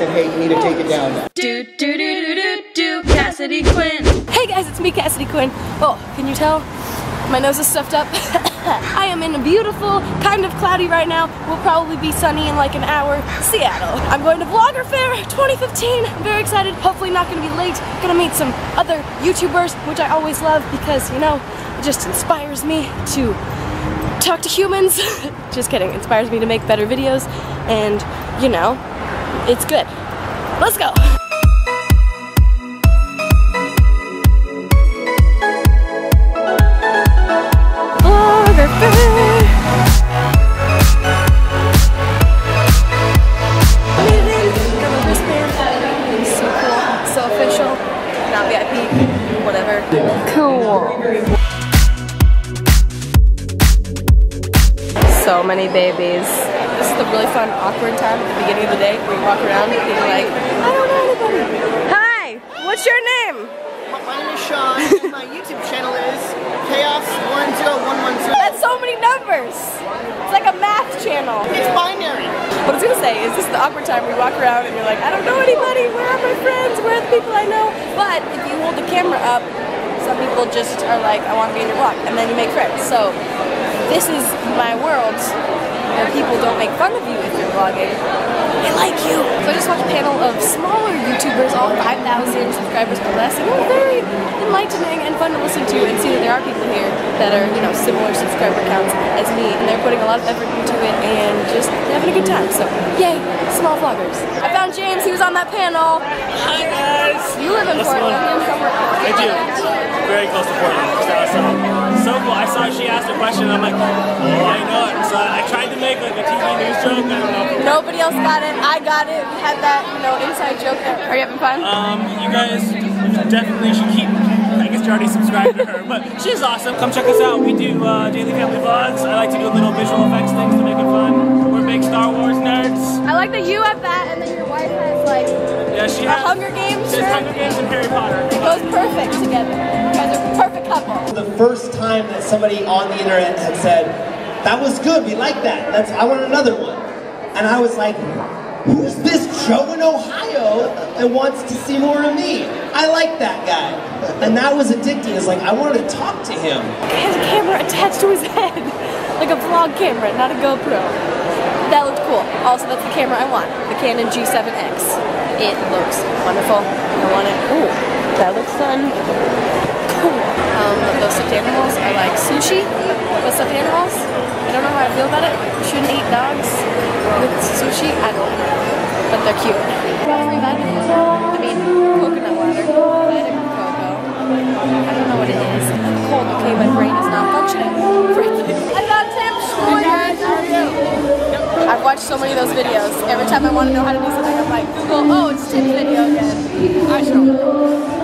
said, hey, you need to take it down now. Do do do do do do Cassidy Quinn. Hey guys, it's me, Cassidy Quinn. Oh, can you tell? My nose is stuffed up. I am in a beautiful, kind of cloudy right now. Will probably be sunny in like an hour. Seattle. I'm going to Vlogger Fair 2015. I'm very excited. Hopefully not gonna be late. Gonna meet some other YouTubers, which I always love because, you know, it just inspires me to talk to humans. just kidding. Inspires me to make better videos and, you know, it's good. Let's go. Vlogger Fair. Amazing. Got my wristband. It's so cool. So official. Not VIP. Whatever. Cool. So many babies. This is the really fun, awkward time at the beginning of the day where you walk around being like, I don't know anybody. Hi, what's your name? My name is Sean, and my YouTube channel is Chaos10110. That's so many numbers. It's like a math channel. It's binary. What I was gonna say is this is the awkward time where you walk around and you're like, I don't know anybody, where are my friends, where are the people I know? But if you hold the camera up, some people just are like, I want to be in your vlog, and then you make friends. So this is my world where people don't make fun of you if you're vlogging. They like you. So I just watched a panel of smaller YouTubers, all 5,000 subscribers or less, and it was very enlightening and fun to listen to and see that there are people here that are, you know, similar subscriber counts as me, and they're putting a lot of effort into it and just having a good time. So, yay, small vloggers. I found James, he was on that panel. Hi guys! You live in What's Portland, going on? I do. Very close to Portland. So, so, so cool. I saw she asked a question. I'm like, oh, I know it. So I tried to make like a TV news joke. I don't know. Nobody else got it. I got it. We had that, you know, inside joke there. Are you having fun? Um, you guys definitely should keep. I guess you already subscribed to her, but she's awesome. Come check us out. We do uh, daily family vlogs. I like to do little visual effects things to make it fun. We're big Star Wars nerds. I like that you have that, and then your wife has like Yeah, she a has Hunger Games She has shirt. Hunger Games and Harry Potter. It goes perfect together. You guys are a perfect couple. The first time that somebody on the internet had said, that was good, we like that, That's I want another one. And I was like, who's this Joe in Ohio that wants to see more of me? I like that guy. And that was addicting. It's like, I wanted to talk to him. He has a camera attached to his head, like a vlog camera, not a GoPro. That looked cool. Also, that's the camera I want, the Canon G7X. It looks wonderful. I want it. Ooh, that looks fun. Um, those stuffed animals are like sushi, but stuffed animals. I don't know how I feel about it. You shouldn't eat dogs with sushi. I don't know, but they're cute. Free vitamins. I mean, coconut water, Vita Coco. I don't know what it is. I'm cold, okay? My brain is not functioning. I got Tim. I've watched so many of those videos. Every time I want to know how to do something, I'm like, Google, oh, it's Tim's video again. I show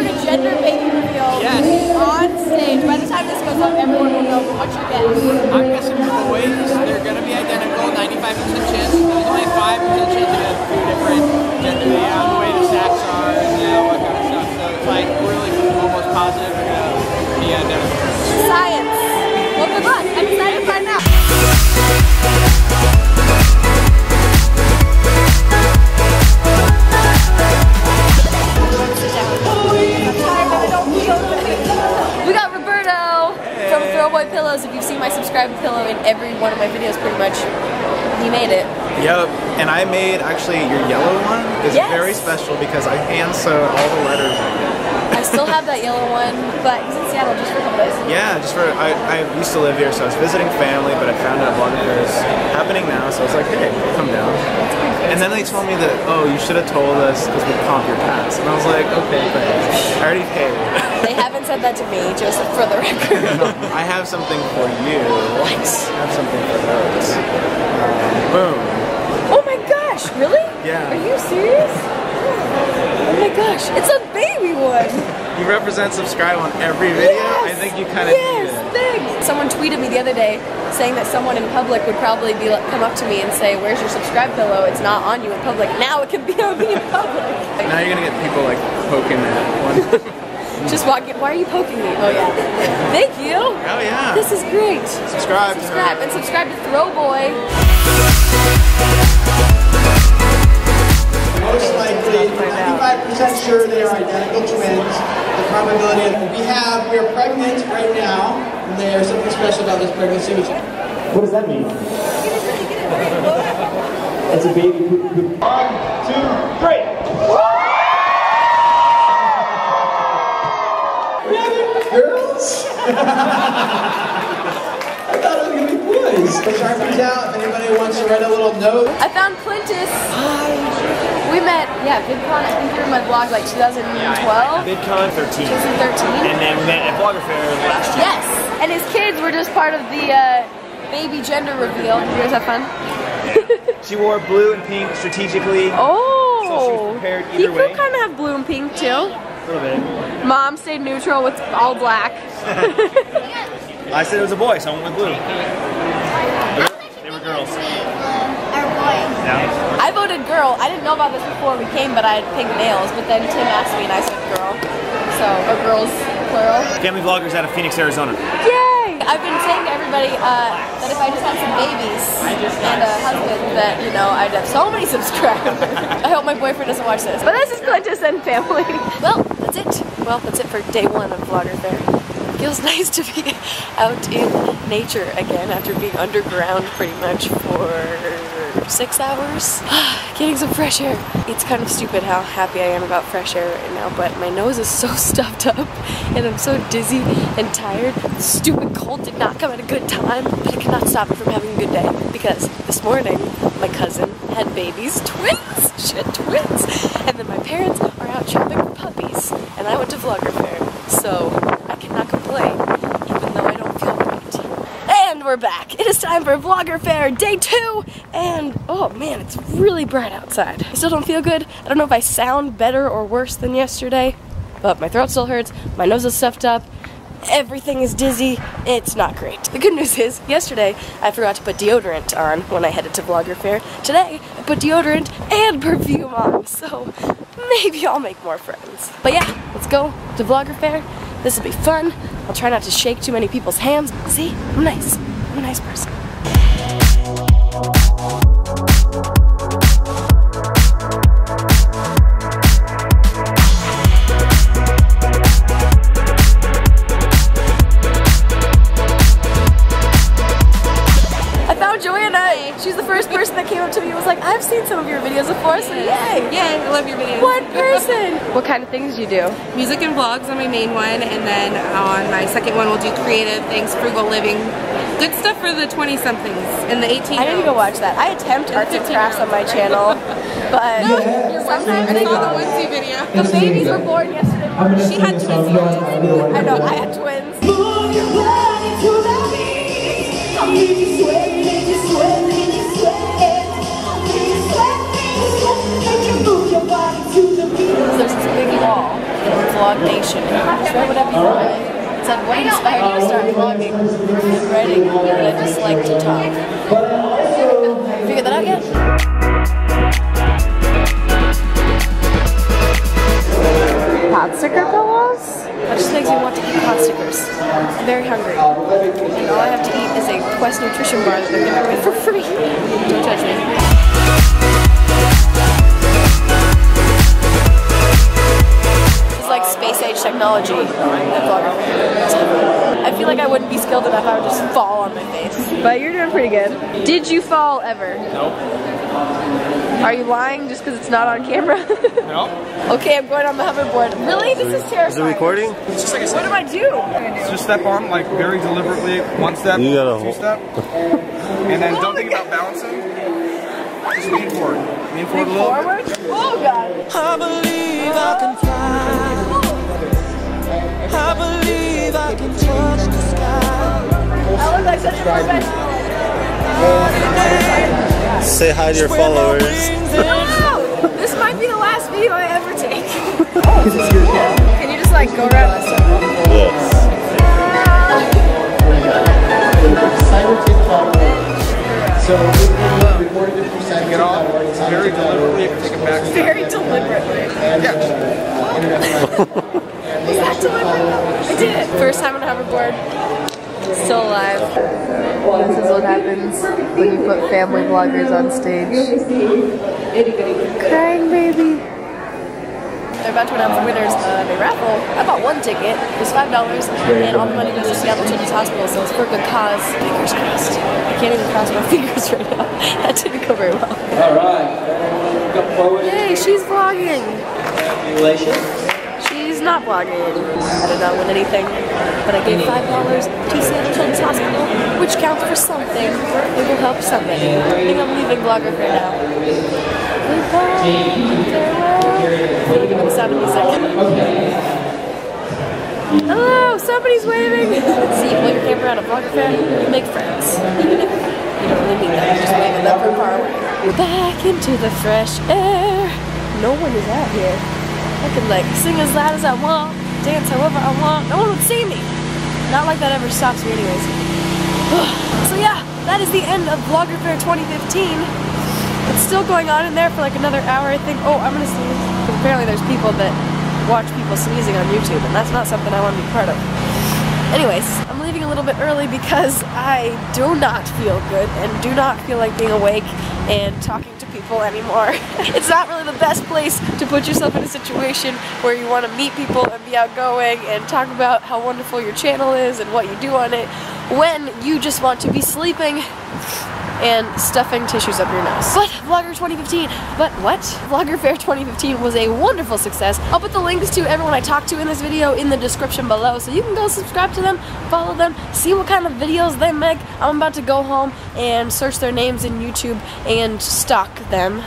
You guys are doing a gender baby reveal on stage. By the time this goes up, everyone will know what you get. I'm guessing boys, they're gonna be identical, 95% chance. There's only 5% chance Throwboy Pillows. If you've seen my subscribe pillow in every one of my videos, pretty much, he made it. Yep, and I made actually your yellow one is Yes. very special because I hand sewed all the letters. I still have that yellow one, but he's in Seattle just for a couple days. Yeah, just for I, I used to live here, so I was visiting family, but I found out Vlogger is happening now, so I was like, hey, come down. And then they told me that, oh, you should have told us because we comp your pass, and I was like, okay, thanks. I already paid. They haven't said that to me, Joseph, for the record. I have something for you. What? I have something for those. Um, boom. Oh my gosh, really? Yeah. Are you serious? Oh my gosh, it's a baby one. You represent subscribe on every video. I think you kind of yes, it. thanks. Someone tweeted me the other day saying that someone in public would probably be come up to me and say, "Where's your subscribe pillow? It's not on you in public." Now it can be on me in public. Now you're gonna get people like poking at one. Just walking. Why are you poking me? Oh yeah. Thank you. Oh yeah. This is great. subscribe. Subscribe and subscribe to probability, 95% sure they are identical twins. The probability that we have, we are pregnant right now, and there's something special about this pregnancy. What does that mean? It's a baby poop poop. One, two, three. we girls? I thought it was gonna be boys. The sharpie's out. If anybody wants to write a little note. I found Clintus. Hi. We met, yeah, VidCon, I think through my blog, like 2012, VidCon 13. 2013. And then we met at Vlogger Fair last year. Yes, and his kids were just part of the uh, baby gender reveal. Did you guys have fun? She wore blue and pink strategically. Oh, So she was prepared he either could way. kind of have blue and pink too. A little bit. Mom stayed neutral with all black. I said it was a boy, so I went with blue. They were girls. Yeah. I voted girl. I didn't know about this before we came, but I had pink nails. But then Tim asked me, and I said girl. So, or girls, plural. Family vloggers out of Phoenix, Arizona. Yay! I've been saying to everybody uh, that if I just had some babies and a husband, that you know I'd have so many subscribers. I hope my boyfriend doesn't watch this. But this is Clintus and family. Well, that's it. Well, that's it for day one of Vlogger Fair. Feels nice to be out in nature again after being underground pretty much for six hours. Getting some fresh air. It's kind of stupid how happy I am about fresh air right now, but my nose is so stuffed up and I'm so dizzy and tired. The stupid cold did not come at a good time, but it cannot stop me from having a good day because this morning my cousin had babies, twins, shit, twins, and then my parents are out shopping for puppies, and I went to Vlogger Fair, so I cannot complain, even though I don't feel great. And we're back. It is time for Vlogger Fair day two. And oh man, it's really bright outside. I still don't feel good. I don't know if I sound better or worse than yesterday, but my throat still hurts. My nose is stuffed up. Everything is dizzy. It's not great. The good news is, yesterday I forgot to put deodorant on when I headed to Vlogger Fair. Today I put deodorant and perfume on, so maybe I'll make more friends. But yeah, let's go to Vlogger Fair. This will be fun. I'll try not to shake too many people's hands. See, I'm nice. I'm a nice person. I found Joanna. She's the first person that came up to me and was like, I've seen some of your videos before, so yay. Yay, I love your videos. One person. what kind of things do you do? Music and vlogs on my main one, and then on my second one, we'll do creative things, frugal living, good stuff for the 20 somethings and the 18 I didn't even watch that. I attempt arts and crafts on my channel, but sometimes I they saw the go. onesie video. The babies were born yesterday morning. She had twins. I know, I had twins. There's this big wall in Vlog Nation. It's right whatever you want. Said, what inspired you to start vlogging and writing? And I just like to talk. Figure that out yet? Pot sticker pillows? That just makes me want to eat pot stickers. I'm very hungry. And all I have to eat is a Quest nutrition bar that they're giving away for free. Don't judge me. Like space age technology. I feel like I wouldn't be skilled enough. I would just fall on my face. But you're doing pretty good. Did you fall ever? Nope. Are you lying just because it's not on camera? No. okay, I'm going on the hoverboard. Really? This is terrifying. Is it recording? It's just like a What do I do? Just step on, like very deliberately, one step, You gotta two step, and then don't think oh, about balancing. Just lean forward, lean forward a little bit. Oh god. I believe I can fly. I can touch the sky. I look like such a professional. Say hi to your followers. This might be the last video I ever take. Can you just like go around this? Yes. Get off very deliberately, take a back. Very deliberately. Was deliberate? I did it. First time on a hoverboard. Still alive. This is what happens when you put family vloggers on stage. Crying baby. they're about to announce the winners of a raffle. I bought one ticket. It was five dollars, and all the money goes to Seattle Children's Hospital, so it's for a good cause. Fingers crossed. I can't even cross my fingers right now. That didn't go very well. All right. Yay, she's vlogging. Congratulations. She's not vlogging. I did not win anything, but I gave five dollars to Seattle Children's Hospital, which counts for something. It will help somebody. I think I'm leaving vlogger for now. Goodbye. Farewell. It'll give me the sound of music. Hello, somebody's waving. Let's see, pull your camera out of vlogger fair, make friends. Even if you don't really mean that, just waving them from far away. Back into the fresh air. No one is out here. I can like sing as loud as I want, dance however I want. No one would see me. Not like that ever stops me anyways. so yeah, that is the end of Vlogger Fair 2015. It's still going on in there for like another hour, I think. Oh, I'm gonna sneeze. Apparently there's people that watch people sneezing on YouTube, and that's not something I want to be part of. Anyways, I'm leaving a little bit early because I do not feel good and do not feel like being awake and talking people anymore. it's not really the best place to put yourself in a situation where you want to meet people and be outgoing and talk about how wonderful your channel is and what you do on it when you just want to be sleeping and stuffing tissues up your nose. But Vlogger 2015, but what? Vlogger Fair 2015 was a wonderful success. I'll put the links to everyone I talked to in this video in the description below so you can go subscribe to them, follow them, see what kind of videos they make. I'm about to go home and search their names in YouTube and stalk them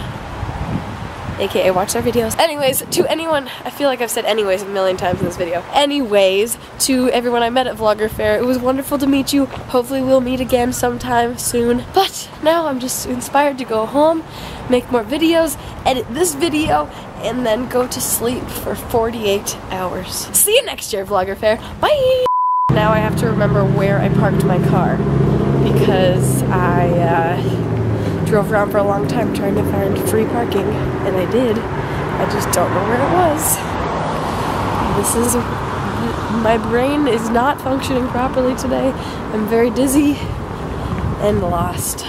aka watch their videos. Anyways, to anyone, I feel like I've said anyways a million times in this video. Anyways, to everyone I met at Vlogger Fair, it was wonderful to meet you. Hopefully we'll meet again sometime soon. But now I'm just inspired to go home, make more videos, edit this video, and then go to sleep for 48 hours. See you next year, Vlogger Fair. Bye! Now I have to remember where I parked my car because I, uh, drove around for a long time trying to find free parking, and I did. I just don't know where it was. This is. My brain is not functioning properly today. I'm very dizzy and lost.